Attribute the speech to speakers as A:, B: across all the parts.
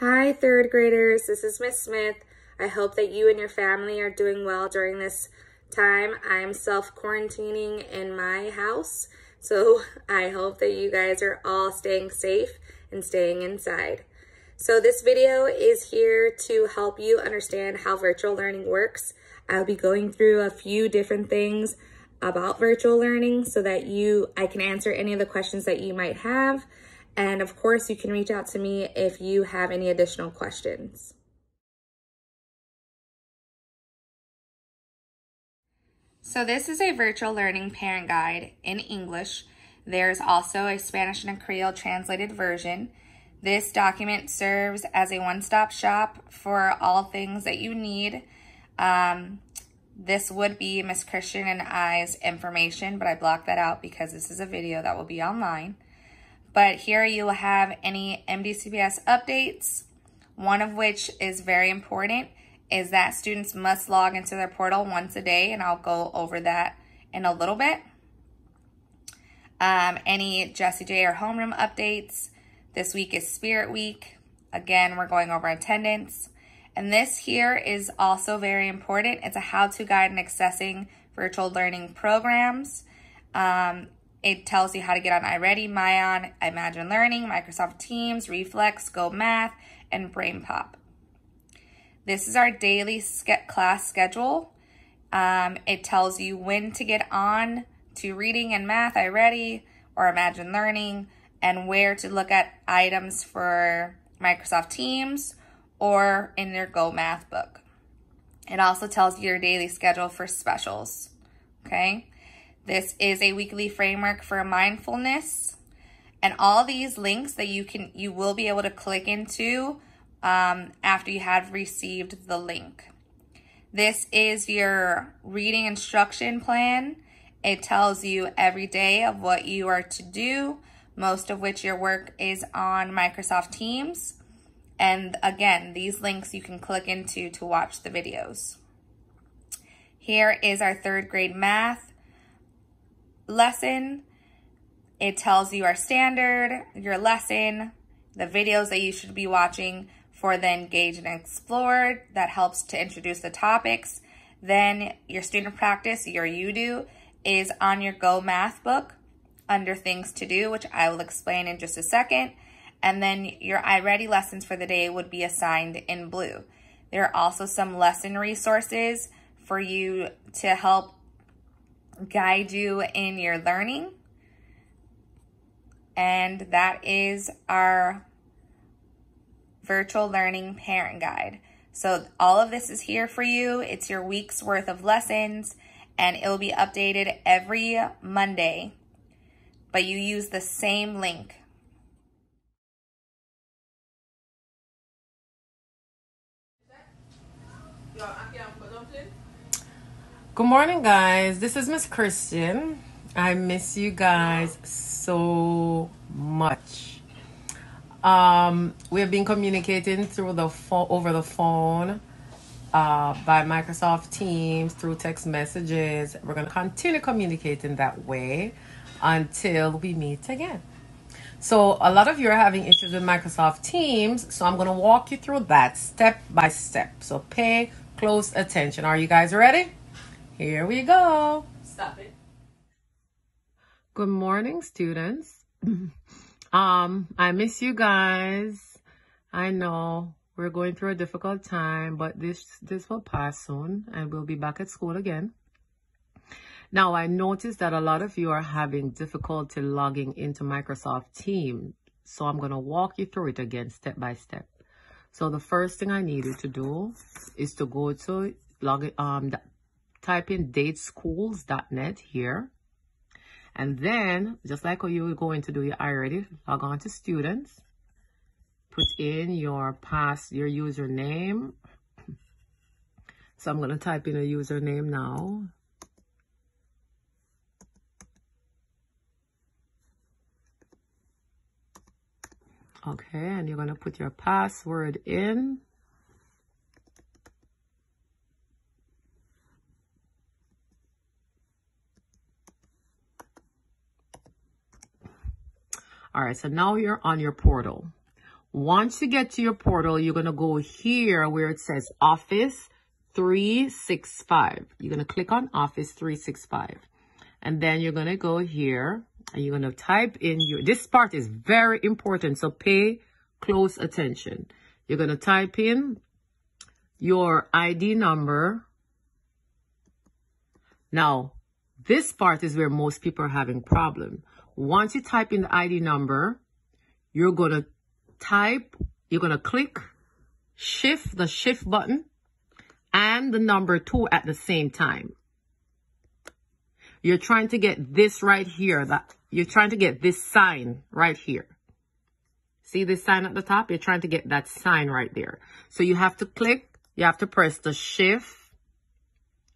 A: Hi, third graders. This is Miss Smith. I hope that you and your family are doing well during this time. I'm self quarantining in my house, so I hope that you guys are all staying safe and staying inside. So, this video is here to help you understand how virtual learning works. I'll be going through a few different things about virtual learning so that you I can answer any of the questions that you might have. And of course, you can reach out to me if you have any additional questions. So this is a virtual learning parent guide in English. There's also a Spanish and a Creole translated version. This document serves as a one-stop shop for all things that you need. Um, this would be Miss Christian and I's information, but I blocked that out because this is a video that will be online. But here you will have any MDCPS updates, one of which is very important is that students must log into their portal once a day, and I'll go over that in a little bit. Um, any Jessie J or homeroom updates. This week is Spirit Week. Again, we're going over attendance. And this here is also very important. It's a how-to guide in accessing virtual learning programs. Um, it tells you how to get on iReady, Myon, Imagine Learning, Microsoft Teams, Reflex, Go Math, and BrainPop. This is our daily class schedule. Um, it tells you when to get on to reading and math, iReady, or Imagine Learning, and where to look at items for Microsoft Teams, or in your Go Math book. It also tells you your daily schedule for specials, okay? This is a weekly framework for mindfulness. And all these links that you can, you will be able to click into um, after you have received the link. This is your reading instruction plan. It tells you every day of what you are to do, most of which your work is on Microsoft Teams. And again, these links you can click into to watch the videos. Here is our third grade math lesson. It tells you our standard, your lesson, the videos that you should be watching for the engage and explore that helps to introduce the topics. Then your student practice, your you do, is on your Go Math book under things to do, which I will explain in just a second and then your iReady lessons for the day would be assigned in blue. There are also some lesson resources for you to help guide you in your learning. And that is our virtual learning parent guide. So all of this is here for you. It's your week's worth of lessons and it'll be updated every Monday. But you use the same link
B: Good morning, guys. This is Miss Christian. I miss you guys so much. Um, we have been communicating through the phone, over the phone, uh, by Microsoft Teams, through text messages. We're going to continue communicating that way until we meet again. So a lot of you are having issues with Microsoft Teams, so I'm going to walk you through that step by step. So pay close attention. Are you guys ready? Here we go. Stop it. Good morning, students. um, I miss you guys. I know we're going through a difficult time, but this this will pass soon and we'll be back at school again. Now, I noticed that a lot of you are having difficulty logging into Microsoft Teams. So I'm going to walk you through it again step by step. So the first thing I need you to do is to go to log um type in dadeschools.net here. And then, just like how you were going to do your iReady, log on to students. Put in your pass, your username. So I'm going to type in a username now. Okay, and you're going to put your password in. All right, so now you're on your portal. Once you get to your portal, you're going to go here where it says Office 365. You're going to click on Office 365. And then you're going to go here and you're going to type in your, this part is very important. So pay close attention. You're going to type in your ID number. Now, this part is where most people are having problem. Once you type in the ID number, you're going to type, you're going to click shift, the shift button and the number two at the same time. You're trying to get this right here. That You're trying to get this sign right here. See this sign at the top? You're trying to get that sign right there. So you have to click, you have to press the shift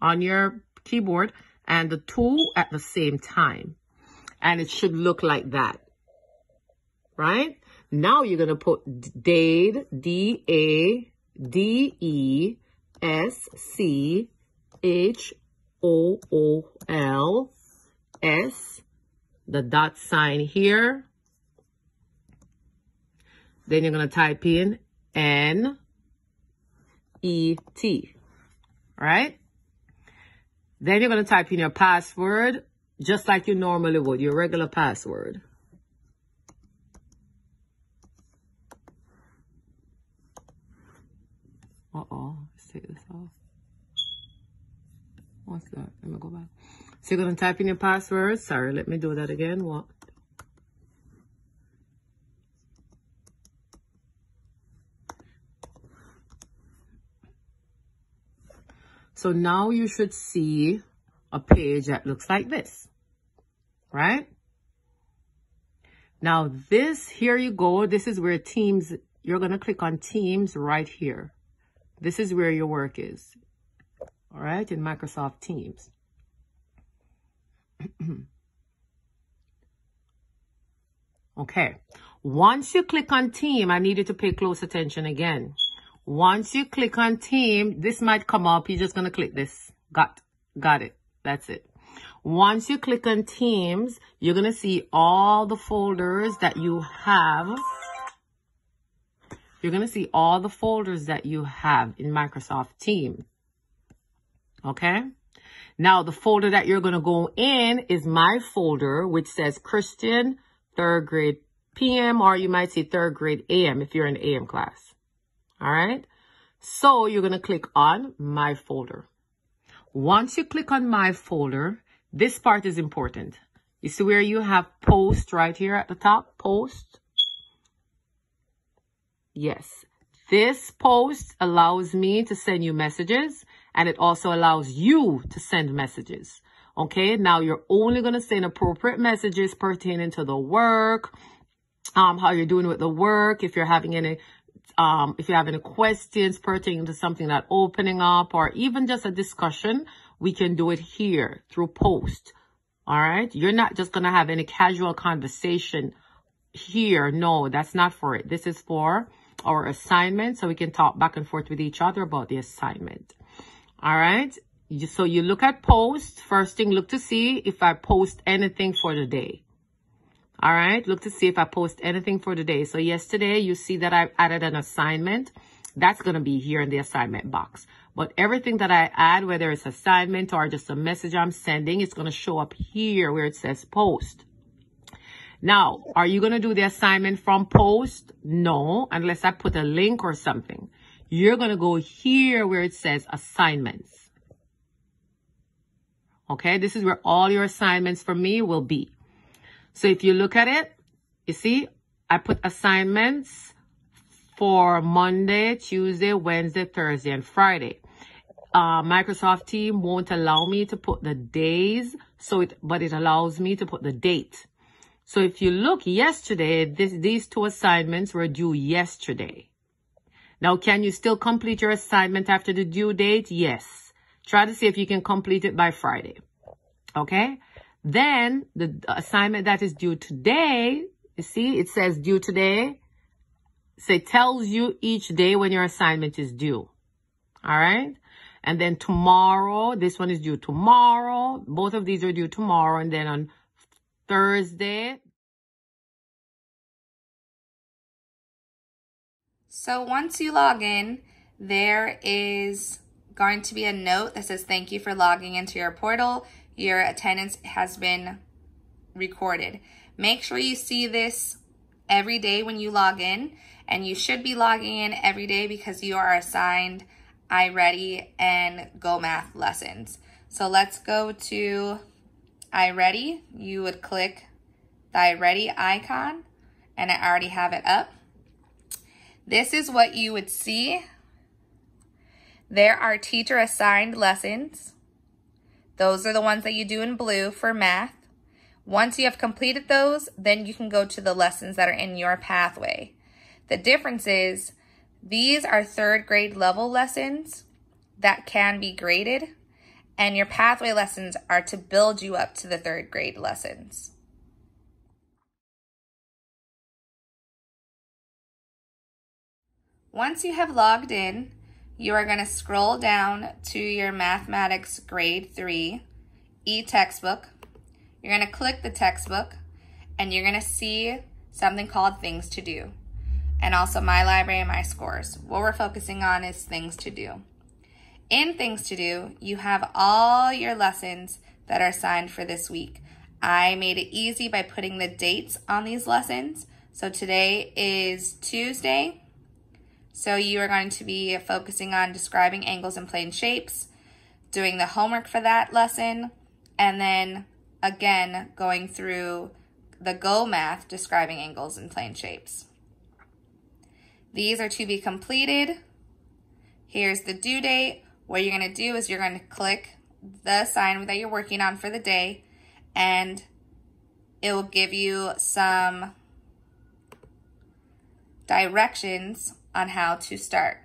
B: on your keyboard and the two at the same time. And it should look like that. Right? Now you're going to put Dade, D-A-D-E-S-C-H-O-O-L-S, the dot sign here. Then you're going to type in N-E-T, right? Then you're going to type in your password, just like you normally would, your regular password. Uh-oh, let's take this off. What's that? Let me go back. So you're going to type in your password. Sorry, let me do that again. What? So now you should see a page that looks like this, right? Now this, here you go. This is where Teams, you're going to click on Teams right here. This is where your work is. All right, in Microsoft Teams. okay. Once you click on team, I need you to pay close attention again. Once you click on team, this might come up. You're just going to click this. Got, got it. That's it. Once you click on teams, you're going to see all the folders that you have you're going to see all the folders that you have in Microsoft Team. Okay. Now, the folder that you're going to go in is my folder, which says Christian third grade PM, or you might say third grade AM if you're in AM class. All right. So you're going to click on my folder. Once you click on my folder, this part is important. You see where you have post right here at the top, post. Yes. This post allows me to send you messages and it also allows you to send messages. Okay. Now you're only going to send appropriate messages pertaining to the work, um, how you're doing with the work. If you're having any, um, if you have any questions pertaining to something that opening up or even just a discussion, we can do it here through post. All right. You're not just going to have any casual conversation here. No, that's not for it. This is for our assignment so we can talk back and forth with each other about the assignment. All right. So you look at post. First thing, look to see if I post anything for the day. All right. Look to see if I post anything for the day. So yesterday you see that I added an assignment. That's going to be here in the assignment box. But everything that I add, whether it's assignment or just a message I'm sending, it's going to show up here where it says post. Now, are you going to do the assignment from post? No, unless I put a link or something. You're going to go here where it says assignments. Okay, this is where all your assignments for me will be. So if you look at it, you see, I put assignments for Monday, Tuesday, Wednesday, Thursday, and Friday. Uh, Microsoft Team won't allow me to put the days, so it, but it allows me to put the date. So if you look yesterday, this, these two assignments were due yesterday. Now, can you still complete your assignment after the due date? Yes. Try to see if you can complete it by Friday. Okay. Then the assignment that is due today, you see, it says due today. So it tells you each day when your assignment is due. All right. And then tomorrow, this one is due tomorrow. Both of these are due tomorrow. And then on Thursday
A: So once you log in, there is going to be a note that says thank you for logging into your portal. Your attendance has been recorded. Make sure you see this every day when you log in and you should be logging in every day because you are assigned iReady and Go Math lessons. So let's go to iReady. You would click the iReady icon and I already have it up. This is what you would see. There are teacher assigned lessons. Those are the ones that you do in blue for math. Once you have completed those, then you can go to the lessons that are in your pathway. The difference is these are third grade level lessons that can be graded, and your pathway lessons are to build you up to the third grade lessons. Once you have logged in, you are going to scroll down to your mathematics grade 3 e-textbook. You're going to click the textbook and you're going to see something called things to do and also my library and my scores. What we're focusing on is things to do. In things to do, you have all your lessons that are assigned for this week. I made it easy by putting the dates on these lessons. So today is Tuesday. So you are going to be focusing on describing angles and plane shapes, doing the homework for that lesson, and then again going through the Go Math describing angles and plane shapes. These are to be completed. Here's the due date. What you're going to do is you're going to click the assignment that you're working on for the day and it will give you some directions on how to start.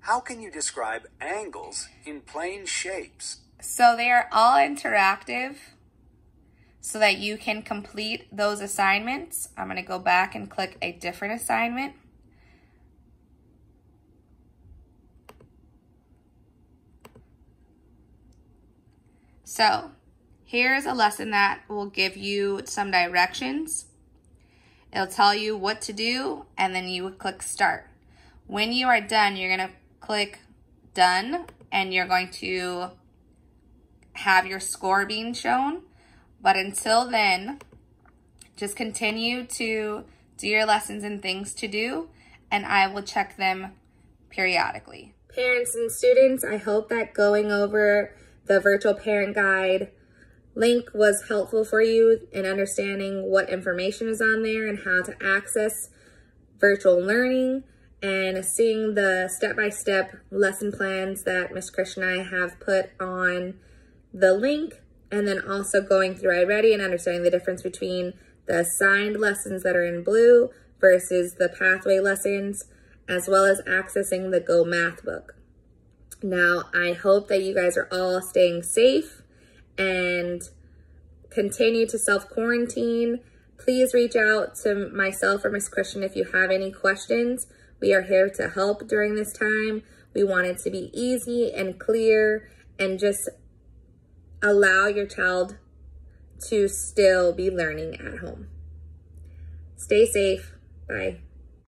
C: How can you describe angles in plane shapes?
A: So they are all interactive so that you can complete those assignments. I'm going to go back and click a different assignment. So here's a lesson that will give you some directions. It'll tell you what to do and then you would click start. When you are done, you're to click done and you're going to have your score being shown. But until then, just continue to do your lessons and things to do, and I will check them periodically. Parents and students, I hope that going over the virtual parent guide link was helpful for you in understanding what information is on there and how to access virtual learning and seeing the step-by-step -step lesson plans that Miss Krish and I have put on the link and then also going through iReady and understanding the difference between the assigned lessons that are in blue versus the pathway lessons, as well as accessing the Go Math book. Now, I hope that you guys are all staying safe and continue to self-quarantine. Please reach out to myself or Miss Christian if you have any questions. We are here to help during this time. We want it to be easy and clear and just allow your child to still be learning at home. Stay safe. Bye.